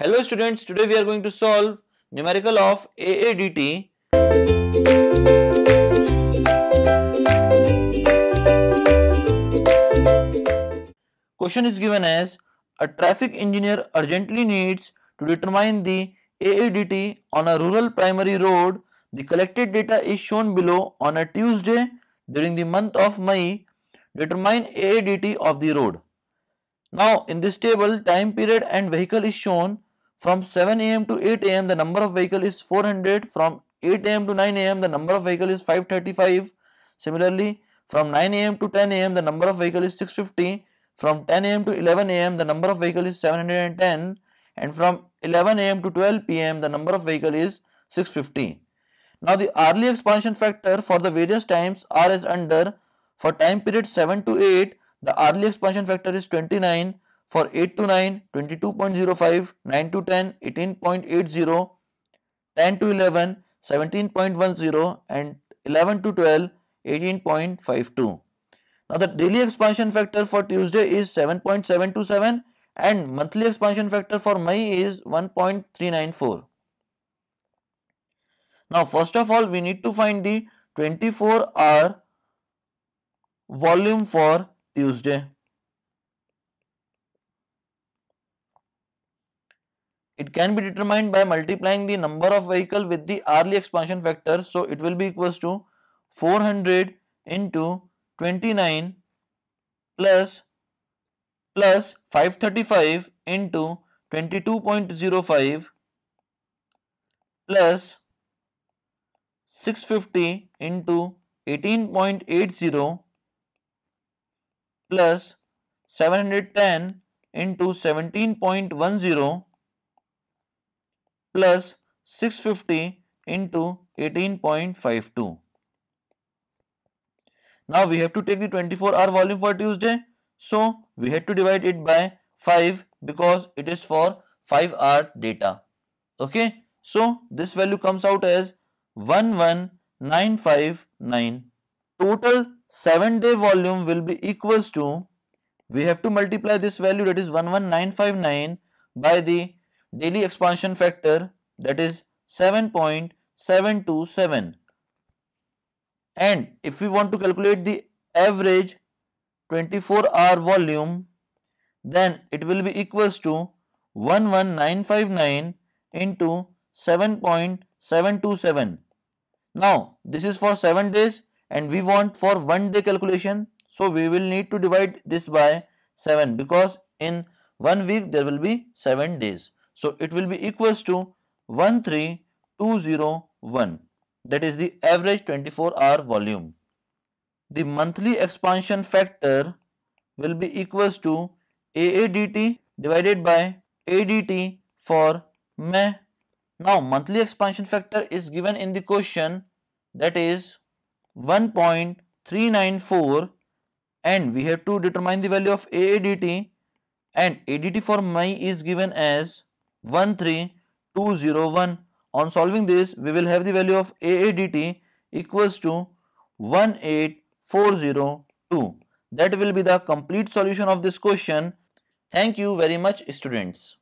Hello students, today we are going to solve numerical of AADT. Question is given as a traffic engineer urgently needs to determine the AADT on a rural primary road. The collected data is shown below on a Tuesday during the month of May. Determine AADT of the road. Now in this table time period and vehicle is shown from 7 am to 8 am the number of vehicle is 400. From 8 am to 9 am the number of vehicle is 535. Similarly from 9 am to 10 am the number of vehicle is 650. From 10 am to 11 am the number of vehicle is 710 and from 11 am to 12 pm the number of vehicle is 650. Now the hourly expansion factor for the various times are as under for time period 7 to 8 the hourly expansion factor is 29 for 8 to 9, 22.05, 9 to 10, 18.80, 10 to 11, 17.10 and 11 to 12, 18.52. Now the daily expansion factor for Tuesday is 7.727 and monthly expansion factor for May is 1.394. Now first of all we need to find the 24 hour volume for Tuesday. It can be determined by multiplying the number of vehicle with the hourly expansion factor. So it will be equals to 400 into 29 plus plus 535 into 22.05 plus 650 into 18.80 plus 710 into 17.10 plus 650 into 18.52. Now we have to take the 24 hour volume for Tuesday. So we have to divide it by 5 because it is for 5 hour data. Okay. So this value comes out as 11959. Total 7 day volume will be equals to we have to multiply this value that is 11959 by the daily expansion factor that is 7.727 and if we want to calculate the average 24 hour volume then it will be equals to 11959 into 7.727 now this is for 7 days and we want for 1 day calculation. So we will need to divide this by 7 because in 1 week there will be 7 days so it will be equals to 13201 that is the average 24 hour volume. The monthly expansion factor will be equals to AADT divided by ADT for May. Now monthly expansion factor is given in the question that is 1.394 and we have to determine the value of AADT and ADT for May is given as 13201. On solving this, we will have the value of AADT equals to 18402. That will be the complete solution of this question. Thank you very much students.